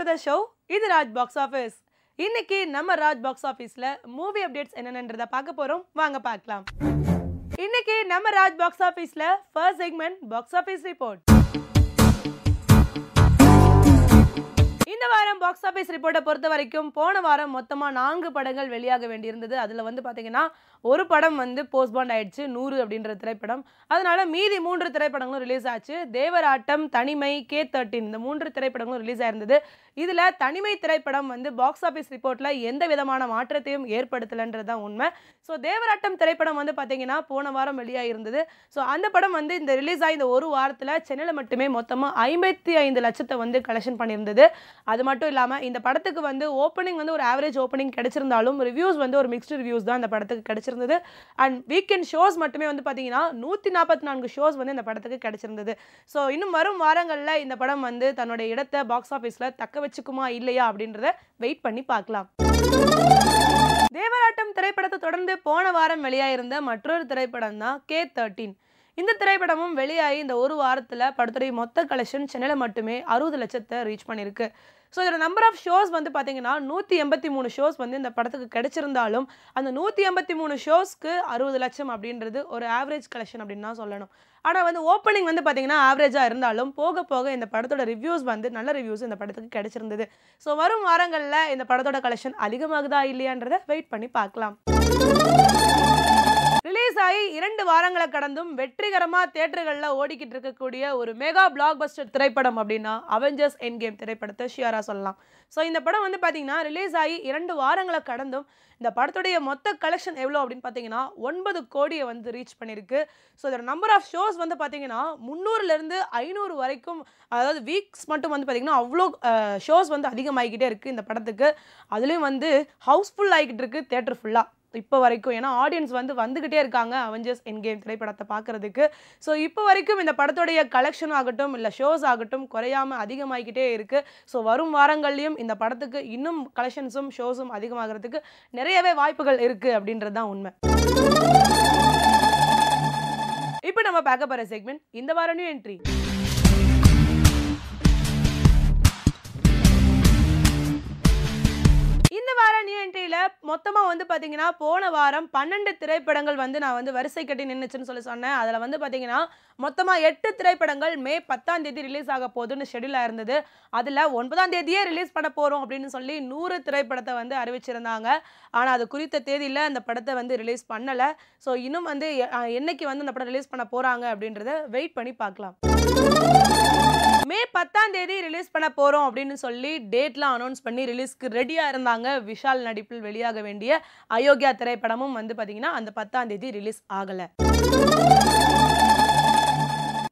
To the show இது Raj box office இன்னைக்கு நம்ம ராஜ் பாக்ஸ் ஆஃபீஸில் மூவி அப்டேட்ஸ் என்னென்னன்றதை பார்க்க போகிறோம் வாங்க பார்க்கலாம். இன்னைக்கு நம்ம ராஜ் பாக்ஸ் ஆஃபீஸில் first segment box office report இந்த வாரம் பாக்ஸ் ஆஃபீஸ் ரிப்போர்ட்டை பொறுத்த வரைக்கும் போன வாரம் மொத்தமாக நான்கு படங்கள் வெளியாக வேண்டியிருந்தது. அதில் வந்து பார்த்தீங்கன்னா ஒரு படம் வந்து போஸ்ட்பாண்ட் ஆயிடுச்சு நூறு அப்படின்ற திரைப்படம். அதனால மீதி மூன்று திரைப்படங்களும் ரிலீஸ் ஆச்சு. தேவராட்டம் தனிமை கே தேர்ட்டின் இந்த மூன்று திரைப்படங்களும் ரிலீஸ் ஆயிருந்தது. இதில் தனிமை திரைப்படம் வந்து பாக்ஸ் ஆஃபீஸ் ரிப்போர்ட்டில் எந்த விதமான மாற்றத்தையும் ஏற்படுத்தலைன்றது தான் உண்மை. ஸோ தேவராட்டம் திரைப்படம் வந்து பார்த்தீங்கன்னா போன வாரம் வெளியாக இருந்தது. ஸோ அந்த படம் வந்து இந்த ரிலீஸ் ஆகி இந்த ஒரு வாரத்தில் சென்னையில் மட்டுமே மொத்தமாக ஐம்பத்தி ஐந்து லட்சத்தை வந்து கலெக்ஷன் பண்ணியிருந்தது. அது மட்டும் இல்லாமல் இந்த படத்துக்கு வந்து ஓப்பனிங் வந்து ஒரு ஆவரேஜ் ஓப்பனிங் கிடைச்சிருந்தாலும் ரிவ்யூஸ் வந்து ஒரு மிக்ஸ்டு ரிவ்யூஸ் தான் இந்த படத்துக்கு கிடைச்சிருந்தது. அண்ட் வீக்கெண்ட் ஷோஸ் மட்டுமே வந்து பார்த்தீங்கன்னா நூற்றி நாற்பத்தி நான்கு ஷோஸ் வந்து இந்த படத்துக்கு கிடைச்சிருந்தது. ஸோ இன்னும் வரும் வாரங்களில் இந்த படம் வந்து தன்னுடைய இடத்தை பாக்ஸ் ஆஃபீஸில் தக்க வச்சுக்குமா இல்லையா அப்படின்றத வெயிட் பண்ணி பார்க்கலாம். தேவராட்டம் திரைப்படத்தை தொடர்ந்து போன வாரம் வெளியாயிருந்த மற்றொரு திரைப்படம் தான் கே தேர்ட்டீன் இந்த திரைப்படமும் வெளியாகி இந்த ஒரு வாரத்தில் படத்துடைய மொத்த கலெக்ஷன் சென்னையில் மட்டுமே அறுபது லட்சத்தை ரீச் பண்ணியிருக்கு. ஸோ இதோட நம்பர் ஆஃப் ஷோஸ் வந்து பார்த்தீங்கன்னா நூற்றி எண்பத்தி மூணு ஷோஸ் வந்து இந்த படத்துக்கு கிடைச்சிருந்தாலும் அந்த நூற்றி எண்பத்தி மூணு ஷோஸ்க்கு அறுபது லட்சம் அப்படின்றது ஒரு ஆவரேஜ் கலெக்ஷன் அப்படின்னு தான் சொல்லணும். ஆனால் வந்து ஓப்பனிங் வந்து பார்த்தீங்கன்னா ஆவரேஜாக இருந்தாலும் போக போக இந்த படத்தோட ரிவ்யூஸ் வந்து நல்ல ரிவ்யூஸ் இந்த படத்துக்கு கிடைச்சிருந்தது. ஸோ வரும் வாரங்களில் இந்த படத்தோட கலெக்ஷன் அதிகமாகுதா இல்லையான்றதை வெயிட் பண்ணி பார்க்கலாம். ரிலீஸ் ஆகி இரண்டு வாரங்களை கடந்தும் வெற்றிகரமாக தேட்டர்களில் ஓடிக்கிட்டு இருக்கக்கூடிய ஒரு மெகா பிளாக் பஸ்டர் திரைப்படம் அப்படின்னா அவெஞ்சர்ஸ் என் கேம் திரைப்படத்தை ஷியராக சொல்லலாம். ஸோ இந்த படம் வந்து பார்த்தீங்கன்னா ரிலீஸ் ஆகி இரண்டு வாரங்களை கடந்தும் இந்த படத்துடைய மொத்த கலெக்ஷன் எவ்வளோ அப்படின்னு பார்த்தீங்கன்னா ஒன்பது கோடியை வந்து ரீச் பண்ணியிருக்கு ஸோ இதோட நம்பர் ஆஃப் ஷோஸ் வந்து பார்த்தீங்கன்னா முந்நூறுலேருந்து ஐநூறு வரைக்கும் அதாவது வீக்ஸ் மட்டும் வந்து பார்த்தீங்கன்னா அவ்வளோ ஷோஸ் வந்து அதிகமாகிக்கிட்டே இருக்குது இந்த படத்துக்கு. அதுலேயும் வந்து ஹவுஸ்ஃபுல் ஆகிக்கிட்டு இருக்குது தேட்டர் ஃபுல்லாக இப்போ வரைக்கும் ஏன்னா ஆடியன்ஸ் வந்து வந்துக்கிட்டே இருக்காங்க அவெஞ்சர்ஸ் என்கேம் திரைப்படத்தை பார்க்குறதுக்கு. ஸோ இப்போ வரைக்கும் இந்த படத்துடைய கலெக்ஷன் ஆகட்டும் இல்லை ஷோஸ் ஆகட்டும் குறையாமல் அதிகமாகிக்கிட்டே இருக்குது ஸோ வரும் வாரங்கள்லையும் இந்த படத்துக்கு இன்னும் கலெக்ஷன்ஸும் ஷோஸும் அதிகமாகிறதுக்கு நிறையவே வாய்ப்புகள் இருக்குது அப்படின்றது தான் உண்மை. இப்போ நம்ம பார்க்க போகிற செக்மெண்ட் இந்த வாரம் நியூ என்ட்ரி என்ட்ரியில் மொத்தமாக வந்து பார்த்தீங்கன்னா போன வாரம் பன்னெண்டு திரைப்படங்கள் வந்து நான் வந்து வரிசை கட்டி நின்றுச்சுன்னு சொல்லி சொன்னேன். அதில் வந்து பார்த்தீங்கன்னா மொத்தமாக எட்டு திரைப்படங்கள் மே பத்தாம் தேதி ரிலீஸ் ஆக போகுதுன்னு ஷெடியூலாக இருந்தது. அதில் ஒன்பதாம் தேதியே ரிலீஸ் பண்ண போகிறோம் அப்படின்னு சொல்லி நூறு திரைப்படத்தை வந்து அறிவிச்சிருந்தாங்க. ஆனால் அது குறித்த தேதியில் அந்த படத்தை வந்து ரிலீஸ் பண்ணலை. ஸோ இன்னும் வந்து என்னைக்கு வந்து அந்த படம் ரிலீஸ் பண்ண போகிறாங்க அப்படின்றத வெயிட் பண்ணி பார்க்கலாம். மே பத்தாம் தேதி ரிலீஸ் பண்ண போகிறோம் அப்படின்னு சொல்லி டேட்லாம் அனௌன்ஸ் பண்ணி ரிலீஸ்க்கு ரெடியாக இருந்தாங்க. விஷால் நடிப்பில் வெளியாக வேண்டிய அயோக்கியா திரைப்படமும் வந்து பார்த்தீங்கன்னா அந்த பத்தாம் தேதி ரிலீஸ் ஆகலை.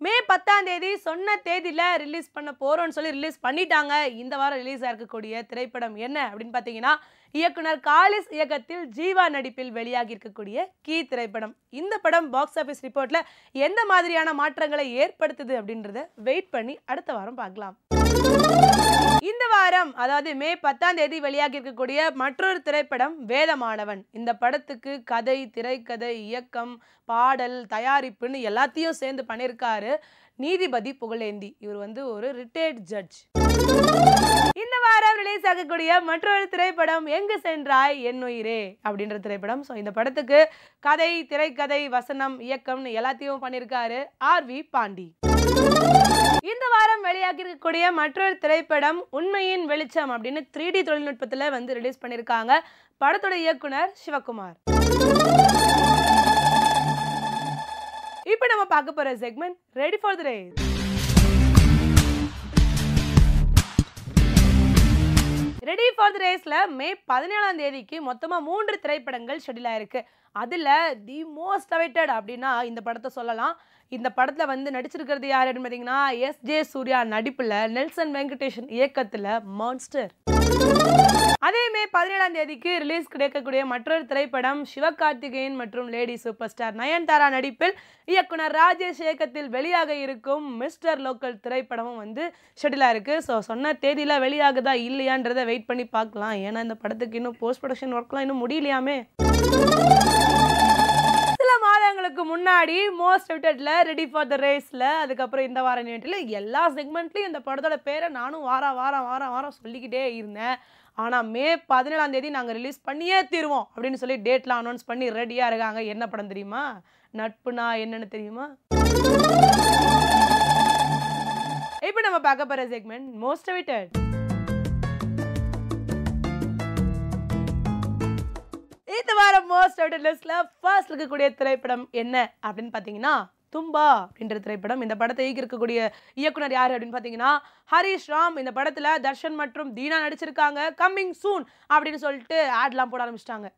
மே பத்தாம் தேதி சொன்ன தேதியில் ரிலீஸ் பண்ண போகிறோம்னு சொல்லி ரிலீஸ் பண்ணிட்டாங்க. இந்த வாரம் ரிலீஸ் இருக்கக்கூடிய திரைப்படம் என்ன அப்படின்னு பார்த்தீங்கன்னா இயக்குனர் காலிஸ் இயக்கத்தில் ஜீவா நடிப்பில் வெளியாகி இருக்கக்கூடிய கீ திரைப்படம். இந்த படம் பாக்ஸ் ஆஃபீஸ் ரிப்போர்ட்டில் எந்த மாதிரியான மாற்றங்களை ஏற்படுத்துது அப்படின்றத வெயிட் பண்ணி அடுத்த வாரம் பார்க்கலாம். இந்த வாரம் அதாவது மே பத்தாம் தேதி வெளியாகி இருக்கக்கூடிய மற்றொரு திரைப்படம் வேதமானவன். இந்த படத்துக்கு கதை திரைக்கதை இயக்கம் பாடல் தயாரிப்புன்னு எல்லாத்தையும் சேர்ந்து பண்ணியிருக்காரு நீதிபதி புகழேந்தி. இவர் வந்து ஒரு ரிட்டையர்ட் ஜட்ஜ் இந்த வாரம் ரிலீஸ் ஆகக்கூடிய மற்றொரு திரைப்படம் எங்கு சென்றாய்? என் உயிரே அப்படின்ற திரைப்படம். ஸோ இந்த படத்துக்கு கதை திரைக்கதை வசனம் இயக்கம்னு எல்லாத்தையும் பண்ணியிருக்காரு ஆர் வி பாண்டி. இந்த வாரம் வெளியாகி இருக்கக்கூடிய மற்றொரு திரைப்படம் உண்மையின் வெளிச்சம் அப்படின்னு த்ரீ டி தொழில்நுட்பத்தில் வந்து ரிலீஸ் பண்ணியிருக்காங்க படத்தோட இயக்குனர் சிவகுமார். இப்போ நம்ம பார்க்க போகிற segment ready for the race ready for the ரேஸில் மே பதினேழாம் தேதிக்கு மொத்தமாக மூன்று திரைப்படங்கள் ஷெடியூல் ஆயிருக்கு. அதில் தி மோஸ்ட் அவைட்டட் அப்படின்னா இந்த படத்தை சொல்லலாம். இந்த படத்தில் வந்து நடிச்சிருக்கிறது யார் அப்படின்னு பார்த்தீங்கன்னா எஸ் ஜே சூர்யா நடிப்பில் நெல்சன் வெங்கடேஷன் இயக்கத்தில் மான்ஸ்டர் அதே மே பதினேழாம் தேதிக்கு ரிலீஸ் கிடைக்கக்கூடிய மற்றொரு திரைப்படம் சிவகார்த்திகேயன் மற்றும் லேடி சூப்பர் ஸ்டார் நயன்தாரா நடிப்பில் இயக்குனர் ராஜேஷ் இயக்கத்தில் வெளியாக இருக்கும் மிஸ்டர் லோக்கல் திரைப்படமும் வந்து ஷெடியூலாக இருக்குது ஸோ சொன்ன தேதியில் வெளியாகுதா இல்லையான்றதை வெயிட் பண்ணி பார்க்கலாம். ஏன்னா இந்த படத்துக்கு இன்னும் போஸ்ட் ப்ரொடக்ஷன் ஒர்க்லாம் இன்னும் முடியலையாமே? சில மாதங்களுக்கு முன்னாடி மோஸ்ட் விட்டட்ல ரெடி ஃபார் த ரேஸில் அதுக்கப்புறம் இந்த வார நிகழ்ச்சியில் எல்லா செக்மெண்ட்லையும் இந்த படத்தோட பேரை நானும் வாரம் வாரம் வாரம் வாரம் சொல்லிக்கிட்டே இருந்தேன். ஆனால் மே பதினேழாம் தேதி நாங்கள் ரிலீஸ் பண்ணியே தீருவோம் அப்படின்னு சொல்லி டேட்லாம் அனௌன்ஸ் பண்ணி ரெடியாக இருக்காங்க. என்ன படம் தெரியுமா? நட்புனா என்னன்னு தெரியுமா? இப்போ நம்ம பார்க்க போகிற செக்மெண்ட் மோஸ்ட் விட்டட் இந்த வாரம் மோஸ்ட் அவுட் லிஸ்ட்ல ஃபர்ஸ்ட் இருக்கக்கூடிய திரைப்படம் என்ன அப்படின்னு பார்த்தீங்கன்னா தும்பா அப்படின்ற திரைப்படம். இந்த படத்தை இயக்கியிருக்கக்கூடிய இயக்குனர் யார் அப்படின்னு பார்த்தீங்கன்னா ஹரிஷ் ராம். இந்த படத்தில் தர்ஷன் மற்றும் தீனா நடிச்சிருக்காங்க. கம்மிங் சூன் அப்படின்னு சொல்லிட்டு ஆட்லாம் போட ஆரம்பிச்சிட்டாங்க.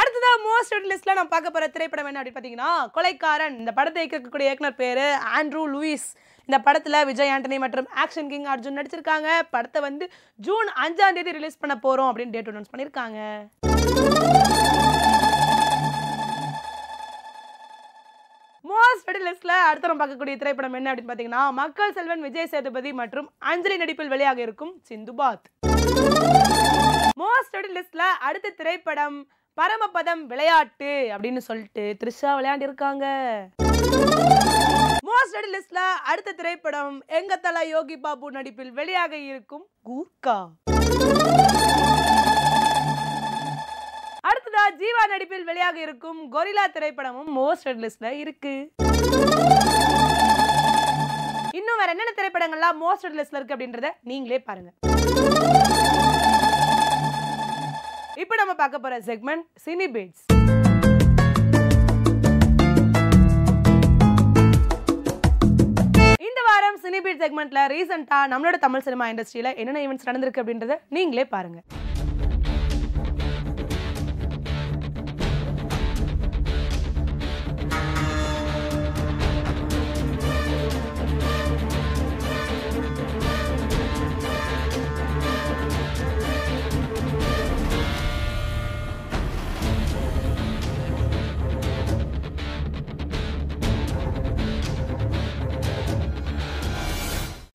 அடுத்ததாக மோஸ்ட் லிஸ்ட்ல நான் பார்க்க போகிற திரைப்படம் என்ன அப்படின்னு பார்த்தீங்கன்னா கொலைக்காரன். இந்த படத்தை இயக்கக்கூடிய இயக்குனர் பேர் ஆண்ட்ரூ லூயிஸ் இந்த படத்தில் விஜய் ஆண்டனி மற்றும் ஆக்ஷன் கிங் அர்ஜுன் நடிச்சிருக்காங்க. படத்தை வந்து ஜூன் அஞ்சாம் தேதி ரிலீஸ் பண்ண போகிறோம் அப்படின்னு டேட் அனௌன்ஸ் பண்ணியிருக்காங்க மோஸ்ட் லிஸ்ட்ல அடுத்த நம்ம பார்க்கக்கூடிய திரைப்படம் என்ன அப்படின்னு பார்த்தீங்கன்னா மக்கள் செல்வன் விஜய் சேதுபதி மற்றும் அஞ்சலி நடிப்பில் வெளியாக இருக்கும் சிந்துபாத் மோஸ்ட் லிஸ்ட்ல அடுத்த திரைப்படம் பரமபதம் விளையாட்டு அப்படின்னு சொல்லிட்டு த்ரிஷா விளையாண்டிருக்காங்க. மோஸ்ட் லிஸ்ட்ல அடுத்த திரைப்படம் எங்க தல யோகி பாபு நடிப்பில் வெளியாக இருக்கும் கூர்கா. அடுத்ததா ஜீவா நடிப்பில் வெளியாக இருக்கும் கொரில்லா திரைப்படமும் மோஸ்ட் லிஸ்ட்ல இருக்கு. இன்னும் வேற என்னென்ன திரைப்படங்கள்லாம் மோஸ்ட் லிஸ்ட்ல இருக்கு அப்படின்றத நீங்களே பாருங்க. இப்போ நம்ம பார்க்க போற செக்மெண்ட் சினி பீட்ஸ் இந்த வாரம் சினிபீட் செக்மெண்ட்ல ரீசெண்டா நம்மளோட தமிழ் சினிமா இண்டஸ்ட்ரியில என்னென்ன ஈவெண்ட்ஸ் நடந்திருக்கு அப்படின்றத நீங்களே பாருங்க.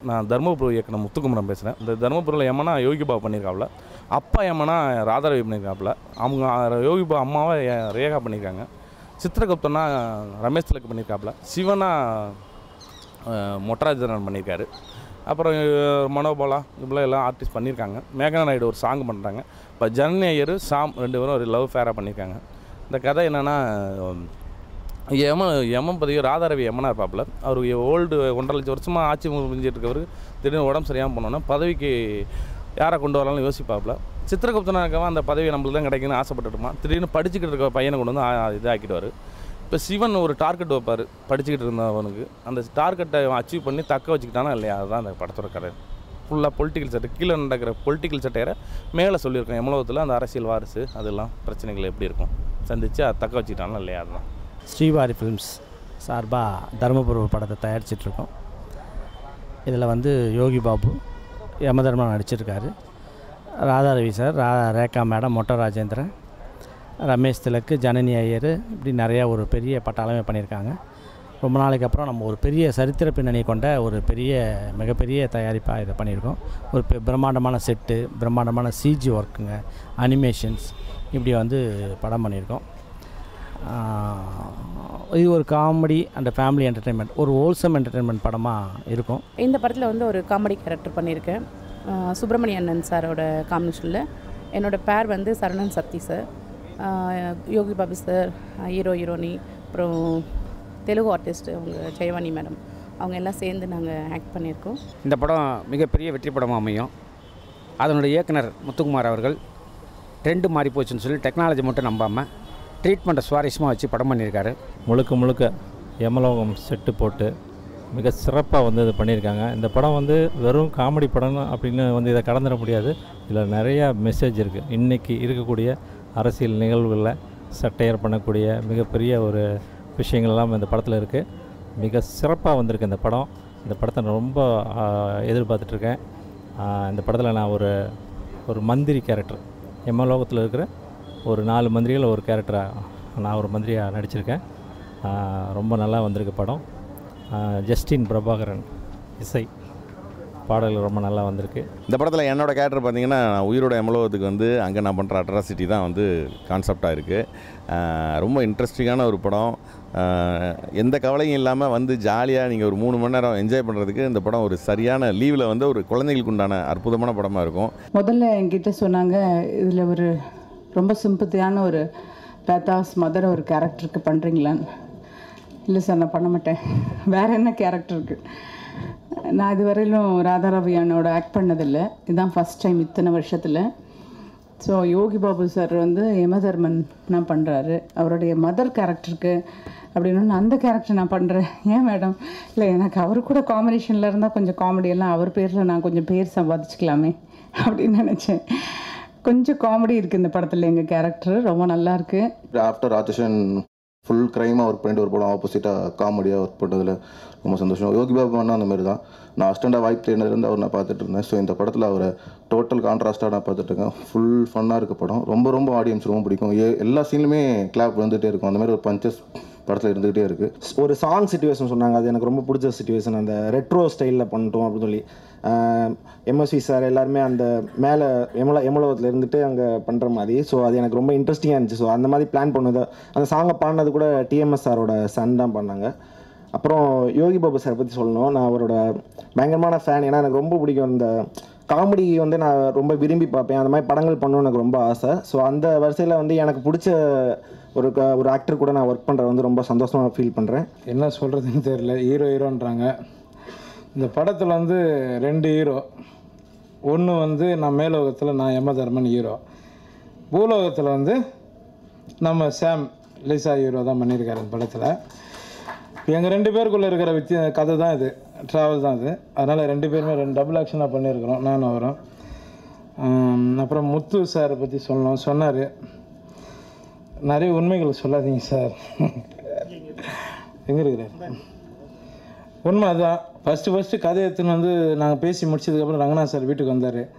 நான் தருமபுரி இயக்குனர் முத்துக்குமரன் பேசுகிறேன் இந்த தருமபுரியில் எம்மனா யோகி பண்ணியிருக்காப்புல அப்பா எம்மனா ராதாரவி பண்ணியிருக்காப்புல அவங்க யோகிபா அம்மாவை ரேகா பண்ணியிருக்காங்க சித்திரகுப்தனா ரமேஷ் திலக்கு பண்ணியிருக்காப்புல சிவனா மொட்டராஜரன் பண்ணியிருக்காரு அப்புறம் மனோபாலா இப்படிலாம் எல்லாம் ஆர்டிஸ்ட் பண்ணியிருக்காங்க மேகனா நாயுடு ஒரு சாங் பண்ணுறாங்க இப்போ ஜனநேயர் சாம் ரெண்டு பேரும் ஒரு லவ் ஃபேராக பண்ணியிருக்காங்க இந்த கதை என்னென்னா யம யமன் பதிவு ராதாரவி யமனாக இருப்பாப்புல. அவர் ஓல்டு ஒன்றரை லட்சம் வருஷமாக ஆட்சி முடிஞ்சிட்டு இருக்கவர் திடீர்னு உடம்பு சரியாமல் போனோன்னா பதவிக்கு யாரை கொண்டு வரலாம்னு யோசிப்பாப்புல. சித்திரகுப்தனா இருக்கவன் அந்த பதவி நம்மளுக்கு தான் கிடைக்குன்னு ஆசைப்பட்டுட்டுமா. திடீர்னு படிச்சுக்கிட்டு இருக்க பையனை கொண்டு வந்து இதாக்கிடுவார். இப்போ சிவன் ஒரு டார்கெட் வைப்பார் படிச்சுக்கிட்டு இருந்தவனுக்கு. அந்த டார்கெட்டை அச்சீவ் பண்ணி தக்க வச்சுக்கிட்டானா இல்லையா? அதுதான் அந்த படத்தோட கதை. ஃபுல்லாக பொலிட்டிக்கல் சட்டை கீழே நடக்கிற பொலிட்டிக்கல் சட்டையரை மேலே சொல்லியிருக்கோம் எமலோகத்தில் அந்த அரசியல் வாரிசு அதெல்லாம் பிரச்சனைகள் எப்படி இருக்கும்? சந்திச்சு அதை தக்க வச்சுக்கிட்டானா இல்லையா? அதுதான். ஸ்ரீவாரி ஃபிலிம்ஸ் சார்பாக தருமபுரம் படத்தை தயாரிச்சிட்ருக்கோம். இதில் வந்து யோகி பாபு யமதர்மா நடிச்சிருக்காரு. ராதாரவி சார் ரா ரேகா மேடம் மொட்டை ராஜேந்திரன் ரமேஷ் திலக்கு ஜனனி ஐயர் இப்படி நிறையா ஒரு பெரிய பட்டாளமே பண்ணியிருக்காங்க. ரொம்ப நாளைக்கு அப்புறம் நம்ம ஒரு பெரிய சரித்திர பின்னணி கொண்ட ஒரு பெரிய மிகப்பெரிய தயாரிப்பாக இதை பண்ணியிருக்கோம். ஒரு பெ- பிரம்மாண்டமான செட்டு பிரம்மாண்டமான சிஜி ஒர்க்குங்க அனிமேஷன்ஸ் இப்படி வந்து படம் பண்ணியிருக்கோம். இது ஒரு காமெடி அண்ட் ஃபேமிலி என்டர்டெயின்மெண்ட் ஒரு ஹோல்சம் என்டர்டெயின்மெண்ட் படமாக இருக்கும். இந்த படத்தில் வந்து ஒரு காமெடி கேரக்டர் பண்ணியிருக்கேன். சுப்பிரமணிய அண்ணன் சாரோட காம்பினேஷனில் என்னோட பேர் வந்து Saranan Sakthi sir Yogi Babu sir hero heroine அப்புறம் தெலுங்கு ஆர்டிஸ்ட் அவங்க ஜெயவாணி மேடம் அவங்க எல்லாம் சேர்ந்து நாங்கள் ஆக்ட் பண்ணியிருக்கோம். இந்த படம் மிகப்பெரிய வெற்றி படமாக அமையும். அதனுடைய இயக்குனர் முத்துக்குமார் அவர்கள். ட்ரெண்டு மாறி போச்சுன்னு சொல்லி டெக்னாலஜி மட்டும் நம்பாமல் ட்ரீட்மெண்ட்டை சுவாரஸ்யமாக வச்சு படம் பண்ணியிருக்காரு. முழுக்க முழுக்க யமலோகம் செட்டு போட்டு மிக சிறப்பாக வந்து இது பண்ணியிருக்காங்க. இந்த படம் வந்து வெறும் காமெடி படம் அப்படின்னு வந்து இதை கடந்துட முடியாது. இதில் நிறையா மெசேஜ் இருக்குது இன்றைக்கி இருக்கக்கூடிய அரசியல் நிகழ்வுகளில் சட்டையர் பண்ணக்கூடிய மிகப்பெரிய ஒரு விஷயங்கள் எல்லாம் இந்த படத்தில் இருக்குது மிக சிறப்பாக வந்திருக்கு இந்த படம். இந்த படத்தை நான் ரொம்ப எதிர்பார்த்துட்ருக்கேன் இந்த படத்தில் நான் ஒரு ஒரு மந்திரி கேரக்டர் எம்மலோகத்தில் இருக்கிற ஒரு நாலு மந்திரிகள் ஒரு கேரக்டராக நான் ஒரு மந்திரியாக நடிச்சிருக்கேன். ரொம்ப நல்லா வந்திருக்கு படம். ஜஸ்டின் பிரபாகரன் இசை பாடல்கள் ரொம்ப நல்லா வந்திருக்கு. இந்த படத்தில் என்னோட கேரக்டர் பார்த்தீங்கன்னா நான் உயிரோட எமலோகத்துக்கு வந்து அங்கே நான் பண்ணுற அட்ராசிட்டி தான் வந்து கான்செப்டாக இருக்குது ரொம்ப இன்ட்ரெஸ்டிங்கான ஒரு படம். எந்த கவலையும் இல்லாமல் வந்து ஜாலியாக நீங்கள் ஒரு மூணு மணி நேரம் என்ஜாய் பண்ணுறதுக்கு இந்த படம் ஒரு சரியான லீவில் வந்து ஒரு குழந்தைகளுக்கு உண்டான அற்புதமான படமாக இருக்கும். முதல்ல என்கிட்ட சொன்னாங்க இதில் ஒரு ரொம்ப சிம்பத்தியான ஒரு லதாஸ் மதர் ஒரு கேரக்டருக்கு பண்ணுறீங்களான்னு இல்லை சார் நான் பண்ண மாட்டேன். வேறு என்ன கேரக்டருக்கு நான் இதுவரையிலும் ராதாரவியானோட ஆக்ட் பண்ணதில்லை. இதுதான் ஃபஸ்ட் டைம் இத்தனை வருஷத்தில். ஸோ யோகி பாபு சார் வந்து யமதர்மன் நான் பண்ணுறாரு அவருடைய மதர் கேரக்டருக்கு அப்படின்னு நான் அந்த கேரக்டர் நான் பண்ணுறேன் ஏன் மேடம் இல்லை எனக்கு அவர் கூட காம்பினேஷனில் இருந்தால் கொஞ்சம் காமெடியெல்லாம் அவர் பேரில் நான் கொஞ்சம் பேர் சம்பாதிச்சுக்கலாமே அப்படின்னு நினச்சேன். கொஞ்சம் காமெடி இருக்குது இந்த படத்தில் எங்கள் கேரக்டர் ரொம்ப நல்லா இருக்கு. ஆஃப்டர் ராட்சசன் ஃபுல் க்ரைமாக ஒர்க் பண்ணிட்டு ஒரு படம் ஆப்போசிட்டாக காமெடியாக ஒர்க் பண்ணுறதுல ரொம்ப சந்தோஷம். யோகி பாபு அண்ணா அந்த மாதிரி தான் நான் அஸ்டண்டாக வாய்ப்பு தேடினதுலேருந்து அவர் நான் பார்த்துட்டு இருந்தேன். ஸோ இந்த படத்தில் அவரை டோட்டல் கான்ட்ராஸ்ட்டாக நான் பார்த்துட்டு இருக்கேன். ஃபுல் ஃபன்னாக இருக்க படம். ரொம்ப ரொம்ப ஆடியன்ஸ் ரொம்ப பிடிக்கும். ஏ எல்லா சீன்லையுமே கிளாப் வந்துகிட்டே இருக்கும். அந்த மாதிரி ஒரு பஞ்சஸ் படத்தில் இருந்துகிட்டே இருக்குது ஒரு சாங் சுச்சுவேஷன் சொன்னாங்க. அது எனக்கு ரொம்ப பிடிச்ச சுச்சுவேஷன் அந்த ரெட்ரோ ஸ்டைலில் பண்ணிட்டோம் அப்படின்னு சொல்லி. எம்எஸ்வி சார் எல்லாருமே அந்த மேலே எமல எமலவத்தில் இருந்துட்டு அங்கே பண்ணுற மாதிரி. ஸோ அது எனக்கு ரொம்ப இன்ட்ரெஸ்டிங்காக இருந்துச்சு. ஸோ அந்த மாதிரி பிளான் பண்ணது. அந்த சாங்கை பாடினது கூட டிஎம்எஸ் சாரோட சன் தான் பண்ணாங்க அப்புறம் யோகி பாபு சார் பற்றி சொல்லணும். நான் அவரோட பயங்கரமான ஃபேன் ஏன்னா எனக்கு ரொம்ப பிடிக்கும். இந்த காமெடி வந்து நான் ரொம்ப விரும்பி பார்ப்பேன். அந்த மாதிரி படங்கள் பண்ணணும்னு எனக்கு ரொம்ப ஆசை. ஸோ அந்த வரிசையில் வந்து எனக்கு பிடிச்ச ஒரு க- ஒரு ஆக்டர் கூட நான் ஒர்க் பண்ணுறது வந்து ரொம்ப சந்தோஷமாக ஃபீல் பண்ணுறேன் என்ன சொல்கிறதுன்னு தெரியல ஹீரோ ஹீரோன்றாங்க இந்த படத்தில் வந்து ரெண்டு ஹீரோ ஒன்று வந்து நான் மேலோகத்தில் நான் யமதர்மன் ஹீரோ பூலோகத்தில் வந்து நம்ம சாம் லிசா ஹீரோ தான் பண்ணியிருக்காரு இந்த படத்தில். எங்கள் ரெண்டு பேருக்குள்ளே இருக்கிற வித்திய கதை தான் இது. ட்ராவல் தான் இது. அதனால் ரெண்டு பேருமே ரெண்டு டபுள் ஆக்ஷனாக பண்ணியிருக்கிறோம் நானும் அவரும். அப்புறம் முத்து சாரை பற்றி சொல்லணும். சொன்னார். நிறைய உண்மைகள் சொல்லாதீங்க சார். எங்கே இருக்கிறார்? உண்மை அதுதான் ஃபஸ்ட்டு ஃபஸ்ட்டு கதை எடுத்துன்னு வந்து நாங்கள் பேசி முடிச்சதுக்கப்புறம் ரங்கநாத் சார் வீட்டுக்கு வந்தார்.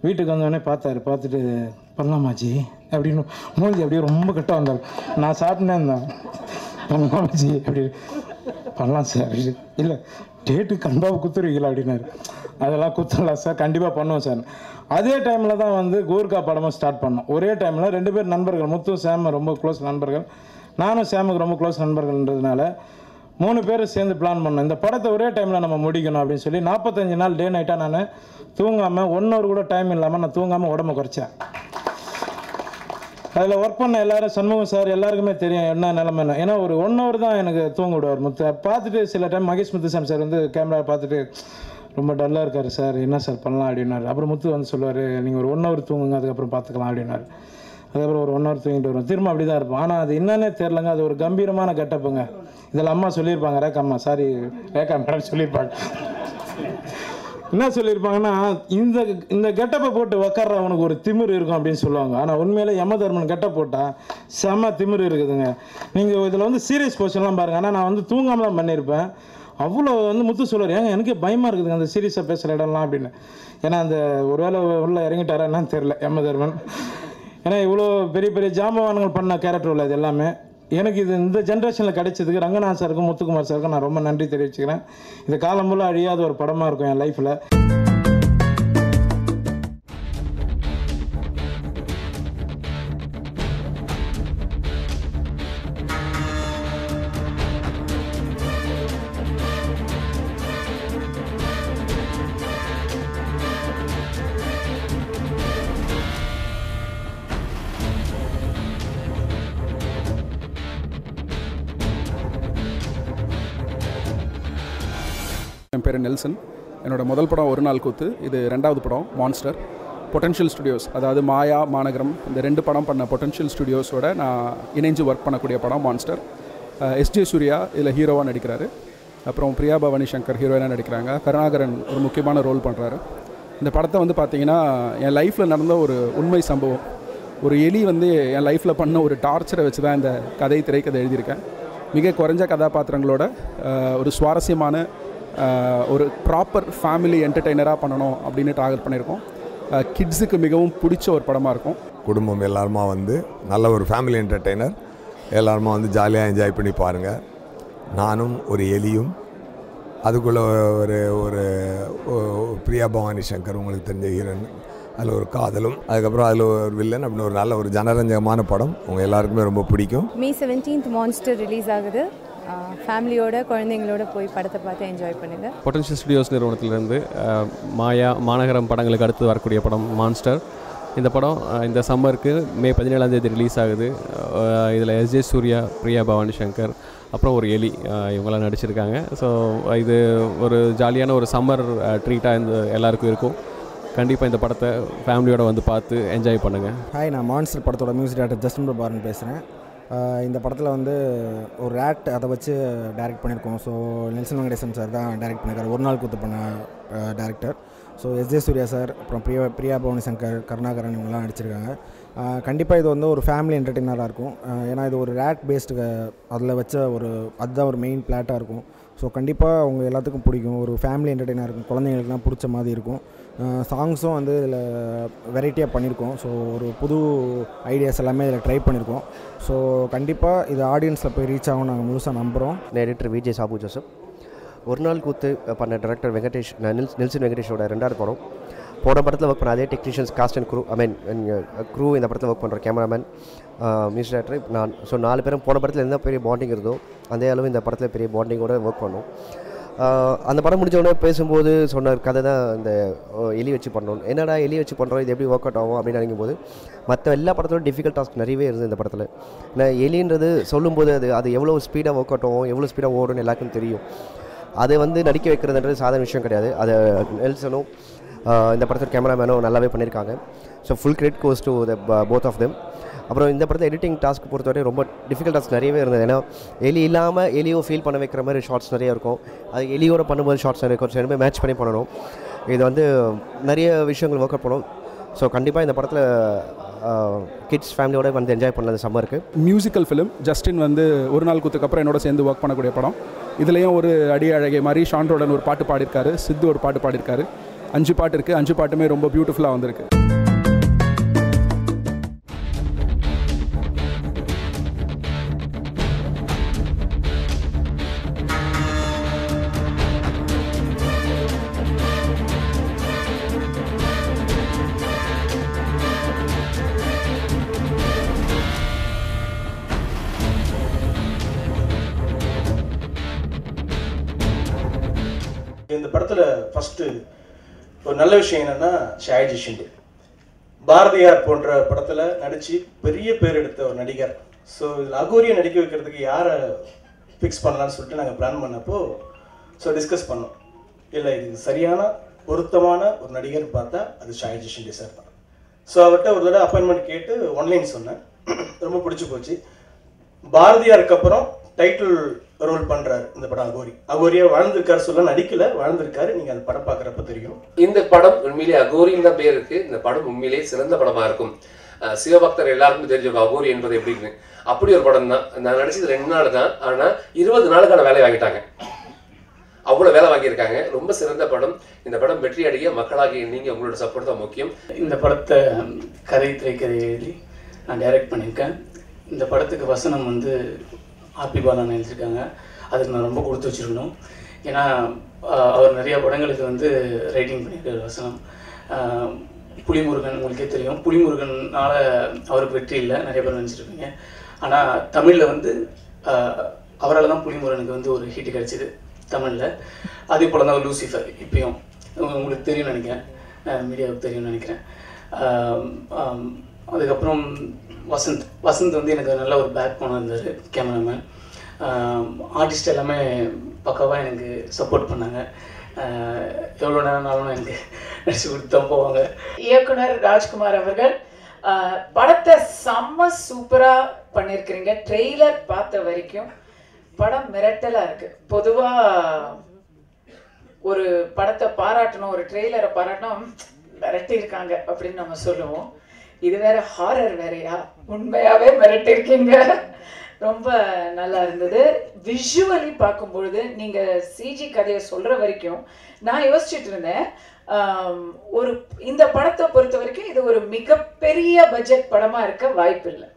வீட்டுக்கு வந்தோடனே பார்த்தாரு. பார்த்துட்டு பண்ணலாமாஜி அப்படின்னு மோதி அப்படியே ரொம்ப கட்ட வந்தார். நான் சாப்பிட்டேன் இருந்தேன். பண்ணலாமாஜி அப்படி பண்ணலாம் சார் இல்லை டேட்டு கண்டிப்பாக குத்துருவீங்களா அப்படின்னாரு. அதெல்லாம் குத்தலாம் சார் கண்டிப்பாக பண்ணுவோம் சார். அதே டைமில் தான் வந்து கோர்கா படமும் ஸ்டார்ட் பண்ணோம். ஒரே டைமில் ரெண்டு பேர் நண்பர்கள் முத்தும் சேம ரொம்ப க்ளோஸ் நண்பர்கள். நானும் சேமுக்கு ரொம்ப க்ளோஸ் நண்பர்கள்ன்றதுனால மூணு பேர் சேர்ந்து பிளான் பண்ணோம். இந்த படத்தை ஒரே டைமில் நம்ம முடிக்கணும் அப்படின்னு சொல்லி நாற்பத்தஞ்சு நாள் டே நைட்டாக நான் தூங்காமல் ஒன் ஹவர் கூட டைம் இல்லாமல் நான் தூங்காமல் உடம்பு குறைச்சேன். அதில் ஒர்க் பண்ண எல்லாரும் சண்முகம் சார் எல்லாருக்குமே தெரியும் என்ன நிலமைன்னு. ஏன்னா ஒரு ஒன் ஹவர் தான் எனக்கு தூங்க விடுவார் முத்து. பார்த்துட்டு சில டைம் மகேஷ் முத்துசாமி சார் வந்து கேமரா பார்த்துட்டு ரொம்ப டல்லாக இருக்கார் சார் என்ன சார் பண்ணலாம்? அப்படின்னாரு. அப்புறம் முத்து வந்து சொல்லுவார் நீங்கள் ஒரு ஒன் ஹவர் தூங்குங்க அதுக்கப்புறம் பார்த்துக்கலாம் அப்படின்னாரு. அதுக்கப்புறம் ஒரு ஒன் ஹவர் தூங்கிட்டு வருவோம். திரும்ப அப்படி தான் இருப்போம். ஆனால் அது என்னன்னே தெரிலங்க அது ஒரு கம்பீரமான கெட்டப்புங்க. இதில் அம்மா சொல்லியிருப்பாங்க ரேக்கா அம்மா சாரி ரேக்கா மேடம் சொல்லியிருப்பாங்க. என்ன சொல்லியிருப்பாங்கன்னா இந்த இந்த கெட்டப்பை போட்டு உக்கார அவனுக்கு ஒரு திமிரு இருக்கும் அப்படின்னு சொல்லுவாங்க. ஆனால் உண்மையிலே யமதர்மன் கெட்ட போட்டால் செம திமிரு இருக்குதுங்க. நீங்கள் இதில் வந்து சீரியஸ் போர்ஷன்லாம் பாருங்கள் ஆனால் நான் வந்து தூங்காமல் தான் பண்ணியிருப்பேன். அவ்வளோ வந்து முத்து சொல்லுவார். ஏங்க எனக்கே பயமாக இருக்குதுங்க அந்த சீரியஸாக பேசுகிற இடம்லாம் அப்படின்னு. ஏன்னா அந்த ஒருவேளை உள்ள இறங்கிட்டாரா என்னன்னு தெரில யமதர்மன். ஏன்னா இவ்வளோ பெரிய பெரிய ஜாம்பவான்கள் பண்ண கேரக்டர் உள்ள இது எல்லாமே. எனக்கு இது இந்த ஜென்ரேஷனில் கிடைச்சதுக்கு ரங்கநாத் சாருக்கும் முத்துக்குமார் சாருக்கும் நான் ரொம்ப நன்றி தெரிவிச்சுக்கிறேன். இது காலம் அழியாத ஒரு படமாக இருக்கும் என் லைஃப்பில் என் பேர் நெல்சன். என்னோட முதல் படம் ஒரு நாள் கூத்து. இது ரெண்டாவது படம் மான்ஸ்டர் பொட்டன்ஷியல் ஸ்டுடியோஸ் அதாவது மாயா மாநகரம் இந்த ரெண்டு படம் பண்ண பொட்டன்ஷியல் ஸ்டுடியோஸோட நான் இணைஞ்சு ஒர்க் பண்ணக்கூடிய படம் மான்ஸ்டர் எஸ்ஜே சூர்யா இதில் ஹீரோவாக நடிக்கிறாரு. அப்புறம் பிரியா பவானி சங்கர் ஹீரோயினாக நடிக்கிறாங்க. கருணாகரன் ஒரு முக்கியமான ரோல் பண்ணுறாரு இந்த படத்தை வந்து பார்த்தீங்கன்னா என் லைஃப்பில் நடந்த ஒரு உண்மை சம்பவம். ஒரு எலி வந்து என் லைஃப்பில் பண்ண ஒரு டார்ச்சரை வச்சு தான் இந்த கதை திரைக்கதை எழுதியிருக்கேன். மிக குறைஞ்ச கதாபாத்திரங்களோட ஒரு சுவாரஸ்யமான ஒரு ப்ராப்பர் ஃபேமிலி என்டர்டெய்னராக பண்ணணும் அப்படின்னு டார்கெட் பண்ணியிருக்கோம். கிட்ஸுக்கு மிகவும் பிடிச்ச ஒரு படமாக இருக்கும். குடும்பம் எல்லாருமா வந்து நல்ல ஒரு ஃபேமிலி என்டர்டெய்னர் எல்லாருமா வந்து ஜாலியாக என்ஜாய் பண்ணி பாருங்கள் நானும் ஒரு எலியும் அதுக்குள்ளே ஒரு ஒரு பிரியா பவானி சங்கர் உங்களுக்கு தெரிஞ்ச ஹீரோயின் அதில் ஒரு காதலும் அதுக்கப்புறம் அதில் ஒரு வில்லன் அப்படின்னு ஒரு நல்ல ஒரு ஜனரஞ்சகமான படம். உங்கள் எல்லாருக்குமே ரொம்ப பிடிக்கும். மே செவன்டீன்த் மான்ஸ்டர் ரிலீஸ் ஆகுது. ஃபேமிலியோட குழந்தைங்களோட போய் படத்தை பார்த்து என்ஜாய் பண்ணுங்கள் பொட்டன்ஷியல் ஸ்டுடியோஸ் நிறுவனத்திலிருந்து மாயா மாநகரம் படங்களுக்கு அடுத்து வரக்கூடிய படம் மான்ஸ்டர் இந்த படம் இந்த சம்மருக்கு மே பதினேழாம் தேதி ரிலீஸ் ஆகுது. இதில் எஸ்ஜே சூர்யா பிரியா பவானி சங்கர் அப்புறம் ஒரு எலி அஹ், இவங்கெல்லாம் நடிச்சிருக்காங்க. ஸோ இது ஒரு ஜாலியான ஒரு சம்மர் ட்ரீட்டாக இந்த எல்லாருக்கும் இருக்கும். கண்டிப்பாக இந்த படத்தை ஃபேமிலியோட வந்து பார்த்து என்ஜாய் பண்ணுங்கள் ஹாய் நான் மான்ஸ்டர் படத்தோட மியூசிக் டேரக்டர் ஜஸ்டின் பிரபாரன் பேசுகிறேன் இந்த படத்தில் வந்து ஒரு ரேட் அதை வச்சு டைரக்ட் பண்ணியிருக்கோம். ஸோ நெல்சன் வெங்கடேசன் சார் தான் டைரக்ட் பண்ணியிருக்காரு. ஒரு நாள் கூத்து பண்ண director so S J Surya sir அப்புறம் பிரியா பிரியா பவனி சங்கர் கருணாகரன் இவங்கெல்லாம் நடிச்சிருக்காங்க. கண்டிப்பாக இது வந்து ஒரு ஃபேமிலி என்டர்டெய்னராக இருக்கும். ஏன்னா இது ஒரு ரேட் பேஸ்டு அதில் வச்ச ஒரு அதுதான் ஒரு மெயின் பிளாட்டாக இருக்கும். ஸோ கண்டிப்பாக அவங்க எல்லாத்துக்கும் பிடிக்கும். ஒரு ஃபேமிலி என்டர்டெய்னாக இருக்கும். குழந்தைங்களுக்குலாம் பிடிச்ச மாதிரி இருக்கும். சாங்ஸும் வந்து இதில் வெரைட்டியாக பண்ணியிருக்கோம் ஸோ ஒரு புது ஐடியாஸ் எல்லாமே இதில் ட்ரை பண்ணியிருக்கோம் ஸோ கண்டிப்பாக இது ஆடியன்ஸில் போய் ரீச் ஆகும் நாங்கள் முழுசாக நம்புகிறோம் எடிட்டர் விஜய் சாபு ஜோசப் ஒரு நாள் கூத்து பண்ண டைரக்டர் வெங்கடேஷ் நில்ஸ் நில்சன் வெங்கடேஷோட ரெண்டாவது படம். போன படத்தில் ஒர்க் பண்ண அதே technicians cast and crew I mean crew இந்த படத்தில் ஒர்க் பண்ணுற கேமராமேன் மியூசிக் டேரக்டர் நான் ஸோ நாலு பேரும் போன படத்தில் எந்த பெரிய பாண்டிங் இருந்தோ அதே அளவு இந்த படத்தில் பெரிய பாண்டிங்கோட ஒர்க் பண்ணோம். அந்த படம் முடிஞ்ச உடனே பேசும்போது சொன்ன கதை தான் இந்த எலி வச்சு பண்ணோம் என்னடா எலி வச்சு பண்ணுறோம் இது எப்படி ஒர்க் அவுட் ஆகும்? அப்படின்னு நினைக்கும் போது மற்ற எல்லா படத்திலும் டிஃபிகல்ட் டாஸ்க் நிறையவே இருந்தது இந்த படத்தில். ஏன்னா எலின்றது சொல்லும்போது அது அது எவ்வளோ ஸ்பீடாக ஒர்க் அவுட் ஆகும் எவ்வளோ ஸ்பீடாக ஓடும்னு எல்லாருக்கும் தெரியும். அதை வந்து நடிக்க வைக்கிறதுன்றது சாதாரண விஷயம் கிடையாது. அதை நெல்சனும் இந்த படத்தில் கேமராமேனும் நல்லாவே பண்ணியிருக்காங்க. So full credit goes to the both of them அப்புறம் இந்த படத்தில் எடிட்டிங் டாஸ்க் பொறுத்தவரை ரொம்ப டிஃபிகல்ட் டாஸ்க் நிறையவே இருந்தது. ஏன்னா எலி இல்லாமல் எலியோ ஃபீல் பண்ண வைக்கிற மாதிரி ஷார்ட்ஸ் நிறைய இருக்கும். அது எலியோட பண்ணும்போது ஷார்ட்ஸ் நிறைய இருக்கும். ரெண்டுமே மேட்ச் பண்ணி பண்ணணும். இது வந்து நிறைய விஷயங்கள் ஒர்க் அவுட் பண்ணணும் ஸோ கண்டிப்பாக இந்த படத்தில் கிட்ஸ் ஃபேமிலியோட வந்து என்ஜாய் பண்ணது சம்மருக்கு மியூசிக்கல் ஃபிலிம் ஜஸ்டின் வந்து ஒரு நாள் கூத்துக்கப்புறம் என்னோட சேர்ந்து ஒர்க் பண்ணக்கூடிய படம். இதுலேயும் ஒரு அடி அழகை மாதிரி ஷான்ரோடன் ஒரு பாட்டு பாடியிருக்காரு. சித்து ஒரு பாட்டு பாடியிருக்காரு. அஞ்சு பாட்டு இருக்குது அஞ்சு பாட்டுமே ரொம்ப பியூட்டிஃபுல்லாக வந்திருக்கு. இந்த படத்தில் ஃபஸ்ட்டு ஒரு நல்ல விஷயம் என்னென்னா ஷாயஜி ஷிண்டே. பாரதியார் போன்ற படத்தில் நடித்து பெரிய பேர் எடுத்த ஒரு நடிகர். ஸோ இதில் அகோரியை நடிக்க வைக்கிறதுக்கு யாரை ஃபிக்ஸ் பண்ணலான்னு சொல்லிட்டு நாங்கள் பிளான் பண்ணப்போ ஸோ டிஸ்கஸ் பண்ணோம். இல்லை இது சரியான பொருத்தமான ஒரு நடிகர்னு பார்த்தா அது ஷாயஜி ஷிண்டே சார் தான். ஸோ அவர்கிட்ட ஒரு தடவை அப்பாயின்மெண்ட் கேட்டு ஒன்லைன் சொன்னேன். ரொம்ப பிடிச்சி போச்சு. பாரதியாருக்கு அப்புறம் டைட்டில் ரோல் பண்றாரு இந்த படம் அகோரி. அகோரியா வாழ்ந்திருக்காரு சொல்ல நடிக்கல வாழ்ந்திருக்காரு. நீங்க அந்த படம் பார்க்குறப்ப தெரியும். இந்த படம் உண்மையிலே அகோரின்னு தான் பேர் இருக்கு. இந்த படம் உண்மையிலே சிறந்த படமா இருக்கும். சிவபக்தர் எல்லாருக்கும் தெரிஞ்சிருக்கும் அகோரி என்பது எப்படின்னு அப்படி ஒரு படம் தான். நான் நடிச்சது ரெண்டு நாள் தான். ஆனா இருபது நாளுக்கான வேலை வாங்கிட்டாங்க. அவ்வளவு வேலை வாங்கியிருக்காங்க. ரொம்ப சிறந்த படம். இந்த படம் வெற்றி அடைய மக்களாகிய நீங்க உங்களோட சப்போர்ட் தான் முக்கியம். இந்த படத்தை கதை திரைக்கதை எழுதி நான் டைரக்ட் பண்ணியிருக்கேன். இந்த படத்துக்கு வசனம் வந்து ஆர்பி பாலன் எழுதியிருக்காங்க. அதுக்கு நான் ரொம்ப கொடுத்து வச்சிருக்கணும். ஏன்னா அவர் நிறைய படங்களுக்கு வந்து ரைட்டிங் பண்ணியிருக்காரு வசனம். புலிமுருகன் உங்களுக்கே தெரியும். புலிமுருகனால அவருக்கு வெற்றி இல்லை. நிறைய பேர் நினச்சிருப்பீங்க. ஆனால் தமிழில் வந்து அவரால் தான் புலிமுருகனுக்கு வந்து ஒரு ஹிட் கிடைச்சிது தமிழில். அதே போல் தான் லூசிஃபர் இப்பயும். உங்களுக்கு தெரியும்னு நினைக்கிறேன். மீடியாவுக்கு தெரியும்னு நினைக்கிறேன். அதுக்கப்புறம் வசந்த். வசந்த் வந்து எனக்கு நல்ல ஒரு பேக் போனாக இருந்தார் கேமராமேன் ஆர்டிஸ்ட் எல்லாமே பக்காவாக எனக்கு சப்போர்ட் பண்ணாங்க. எவ்வளோ நேரம்னாலும் எனக்கு நடிச்சு கொடுத்து போவாங்க. இயக்குனர் ராஜ்குமார் அவர்கள் படத்தை செம்ம சூப்பராக பண்ணியிருக்கிறீங்க. ட்ரெய்லர் பார்த்த வரைக்கும் படம் மிரட்டலாக இருக்குது பொதுவாக ஒரு படத்தை பாராட்டணும் ஒரு ட்ரெய்லரை பாராட்டணும் மிரட்டி இருக்காங்க அப்படின்னு நம்ம சொல்லுவோம். இது வேற ஹாரர் வேறையா? உண்மையாவே மிரட்டிருக்கீங்க. ரொம்ப நல்லா இருந்தது. விஷுவலி பார்க்கும்பொழுது நீங்க சிஜி கதையை சொல்ற வரைக்கும் நான் யோசிச்சுட்டு இருந்தேன். ஒரு இந்த படத்தை பொறுத்த வரைக்கும் இது ஒரு மிகப்பெரிய பட்ஜெட் படமா இருக்க வாய்ப்பு இல்லை.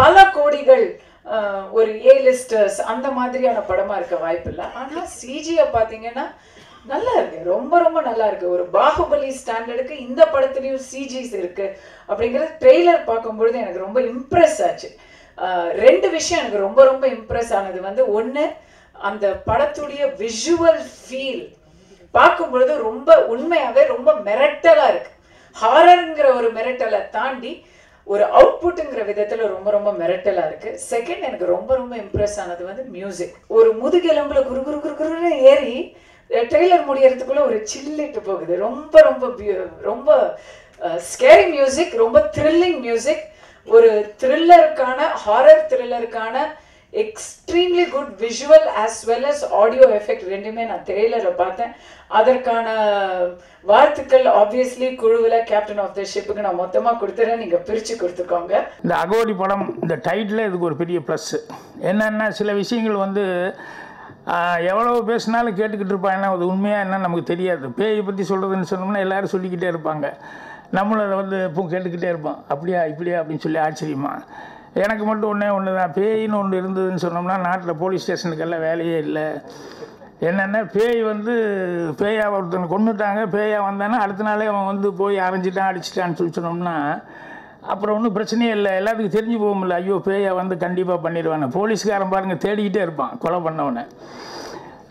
பல கோடிகள் ஒரு ஏ லிஸ்டர்ஸ் அந்த மாதிரியான படமா இருக்க வாய்ப்பு இல்லை. ஆனா சிஜியை பார்த்தீங்கன்னா நல்லா இருக்கு ரொம்ப ரொம்ப நல்லா இருக்கு ஒரு பாகுபலி ஸ்டாண்டர்டுக்கு இந்த படத்துலயும் சிஜிஸ் இருக்கு அப்படிங்கிறது ட்ரெய்லர் பார்க்கும்பொழுது எனக்கு ரொம்ப இம்ப்ரெஸ் ஆச்சு. ரெண்டு விஷயம் எனக்கு ரொம்ப ரொம்ப இம்ப்ரெஸ் ஆனது வந்து ஒன்று அந்த படத்துடைய விஷுவல் ஃபீல் பார்க்கும் பொழுது ரொம்ப உண்மையாவே ரொம்ப மிரட்டலா இருக்கு. ஹாரருங்கிற ஒரு மிரட்டலை தாண்டி ஒரு அவுட்புட்டுங்கிற விதத்துல ரொம்ப ரொம்ப மிரட்டலா இருக்கு. செகண்ட் எனக்கு ரொம்ப ரொம்ப இம்ப்ரெஸ் ஆனது வந்து மியூசிக் ஒரு முதுகெலும்புல குரு குரு குரு குருன்னு ஏறி ட்ரெய்லர் முடியறதுக்குள்ள ஒரு சில்லிட்டு போகுது. ரொம்ப ரொம்ப ரொம்ப ஸ்கேரி மியூசிக் ரொம்ப த்ரில்லிங் மியூசிக் ஒரு த்ரில்லருக்கான horror த்ரில்லருக்கான extremely good visual as well as audio effect ரெண்டுமே நான் ட்ரெய்லரை பார்த்தேன். அதற்கான வாழ்த்துக்கள் ஆப்வியஸ்லி குழுவில் கேப்டன் ஆஃப் த ஷிப்புக்கு நான் மொத்தமாக கொடுத்துறேன். நீங்கள் பிரித்து கொடுத்துக்கோங்க. இந்த அகோடி படம் இந்த டைட்டில் இதுக்கு ஒரு பெரிய ப்ளஸ்ஸு என்னென்னா சில விஷயங்கள் வந்து எவ்வளோ எவ்வளவு பேசினாலும் கேட்டுக்கிட்டு இருப்பான் ஏன்னா அது உண்மையாக என்ன நமக்கு தெரியாது. பேயை பற்றி சொல்கிறதுன்னு சொன்னோம்னா எல்லாரும் சொல்லிக்கிட்டே இருப்பாங்க. நம்மளும் அதை வந்து இப்போ கேட்டுக்கிட்டே இருப்போம். அப்படியா இப்படியா? அப்படின்னு சொல்லி ஆச்சரியமா. எனக்கு மட்டும் ஒன்றே ஒன்று தான் பேயின்னு ஒன்று இருந்ததுன்னு சொன்னோம்னா நாட்டில் போலீஸ் ஸ்டேஷனுக்கெல்லாம் வேலையே இல்லை. என்னென்னா பேய் வந்து பேயா ஒருத்தனை கொண்டுட்டாங்க பேயாக வந்தானே அடுத்த நாளே அவன் வந்து போய் அரைஞ்சிட்டான் அடிச்சிட்டான்னு சொல்லி சொன்னோம்னா அப்புறம் ஒன்றும் பிரச்சனையே இல்லை. எல்லாத்துக்கும் தெரிஞ்சு போகும்ல. ஐயோ பேயை வந்து கண்டிப்பாக பண்ணிடுவானு. போலீஸ்காரன் பாருங்கள் தேடிக்கிட்டே இருப்பான் கொலை பண்ணவனை.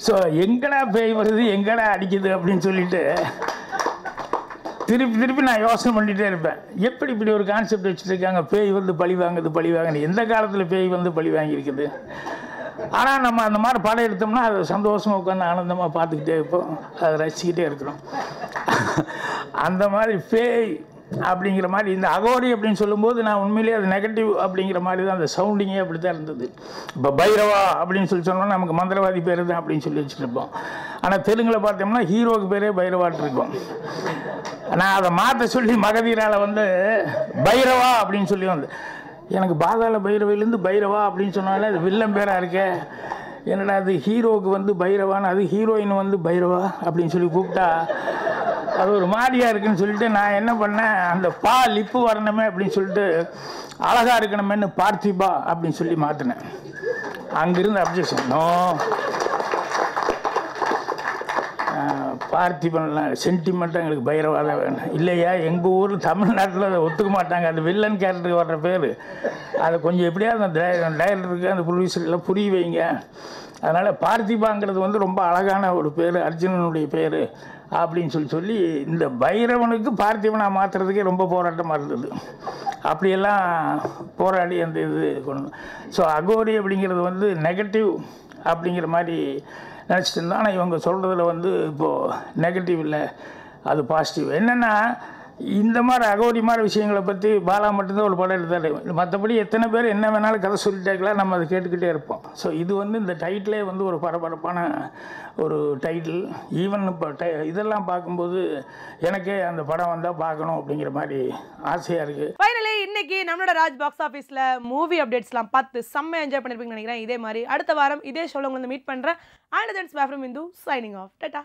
ஸோ எங்கடா பேய் வருது எங்கடா அடிக்குது அப்படின்னு சொல்லிட்டு திருப்பி திருப்பி நான் யோசனை பண்ணிகிட்டே இருப்பேன். எப்படி இப்படி ஒரு கான்செப்ட் வச்சுருக்காங்க? பேய் வந்து பழி வாங்குது பழி வாங்குது. எந்த காலத்தில் பேய் வந்து பழி வாங்கியிருக்குது? ஆனால் நம்ம அந்த மாதிரி படம் எடுத்தோம்னா அதை சந்தோஷமாக உட்காந்து ஆனந்தமாக பார்த்துக்கிட்டே இருப்போம். அதை ரசிச்சுக்கிட்டே இருக்கிறோம். அந்த மாதிரி பேய் அப்படிங்கிற மாதிரி இந்த அகோரி அப்படின்னு சொல்லும்போது நான் உண்மையிலேயே அது நெகட்டிவ் அப்படிங்கிற மாதிரி தான் அந்த சவுண்டிங்கே அப்படி தான் இருந்தது. இப்போ பைரவா அப்படின்னு சொல்லி சொன்னோம்னா நமக்கு மந்திரவாதி பேர் தான் அப்படின்னு சொல்லி வச்சுட்டு இருப்போம் ஆனால் தெலுங்கில் பார்த்தோம்னா ஹீரோவுக்கு பேரே பைரவாட்டு இருக்கும். நான் அதை மாற்ற சொல்லி மகதீரால் வந்து பைரவா அப்படின்னு சொல்லி வந்து எனக்கு பாதாள பைரவையிலேருந்து பைரவா அப்படின்னு சொன்னாலே அது வில்லம் பேராக இருக்கே. என்னடா அது ஹீரோவுக்கு வந்து பைரவான்னு அது ஹீரோயின் வந்து பைரவா அப்படின்னு சொல்லி கூப்பிட்டா அது ஒரு மாதிரியா இருக்குன்னு சொல்லிட்டு நான் என்ன பண்ணேன் அந்த பா லிப்பு வரணுமே அப்படின்னு சொல்லிட்டு அழகா இருக்கணுமேன்னு பார்த்திபா அப்படின்னு சொல்லி மாற்றினேன் அங்கிருந்து அப்ஜெக்ஷன். நோ. பார்த்திபன்லாம் சென்டிமெண்ட்டாக எங்களுக்கு பைரவாத வேணும். இல்லையா? எங்கள் ஊர் தமிழ்நாட்டில் அதை ஒத்துக்க மாட்டாங்க. அந்த வில்லன் கேரக்டருக்கு வர்ற பேர். அதை கொஞ்சம் எப்படியாவது அந்த டைரக்டருக்கு அந்த ப்ரொடியூசர்லாம் புரிய வைங்க. அதனால் பார்த்திபாங்கிறது வந்து ரொம்ப அழகான ஒரு பேர் அர்ஜுனனுடைய பேர். அப்படின்னு சொல்லி சொல்லி இந்த பைரவனுக்கு பார்த்திவனாக மாற்றுறதுக்கே ரொம்ப போராட்டமாக இருந்தது. அப்படியெல்லாம் போராடி அந்த இது கொண்டு ஸோ அகோரி அப்படிங்கிறது வந்து நெகட்டிவ் அப்படிங்கிற மாதிரி நினச்சிட்டு இருந்தோம் ஆனால் இவங்க சொல்கிறதுல வந்து இப்போது நெகட்டிவ் இல்லை அது பாசிட்டிவ் என்னென்னா இந்த மாதிரி அகோரி மாதிரி விஷயங்களை பற்றி பாலா மட்டும்தான் ஒரு படம் எடுத்தாரு. மற்றபடி எத்தனை பேர் என்ன வேணாலும் கதை சொல்லிட்டாக்கலாம் நம்ம அதை கேட்டுக்கிட்டே இருப்போம். ஸோ இது வந்து இந்த டைட்டிலே வந்து ஒரு பரபரப்பான ஒரு டைட்டில் ஈவன் இப்போ டை இதெல்லாம் பார்க்கும்போது எனக்கே அந்த படம் வந்தால் பார்க்கணும் அப்படிங்கிற மாதிரி ஆசையாக இருக்குது ஃபைனலி இன்னைக்கு நம்மளோட ராஜ் பாக்ஸ் ஆஃபீஸில் மூவி அப்டேட்ஸ்லாம் பார்த்து செம்ம என்ஜாய் பண்ணிருப்பீங்கன்னு நினைக்கிறேன். இதே மாதிரி அடுத்த வாரம் இதே ஷோவில் உங்களை மீட் பண்ணுறேன் and then's bye from Indhu signing off tata